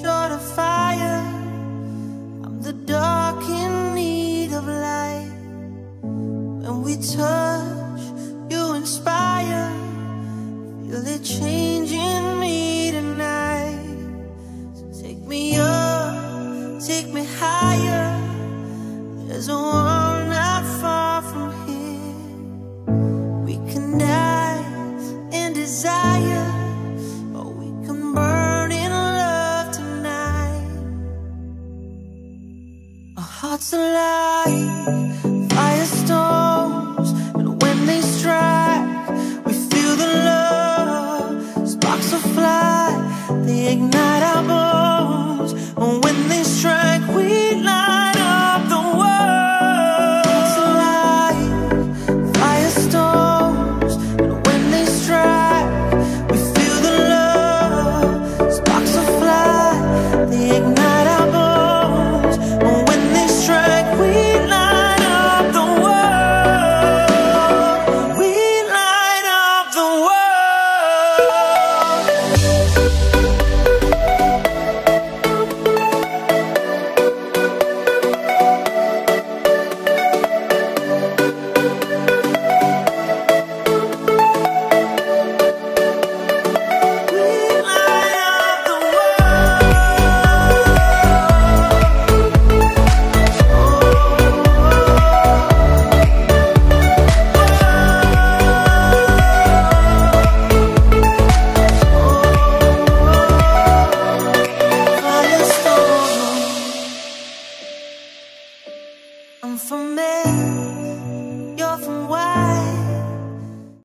short of fire. I'm the dark in need of light. When we touch, you inspire. Feel it changing me tonight. So take me up, take me higher. There's a world not far from here. We connect. heart's alive, firestorms, and when they strike, we feel the love, sparks will fly, they ignite our bones. darkness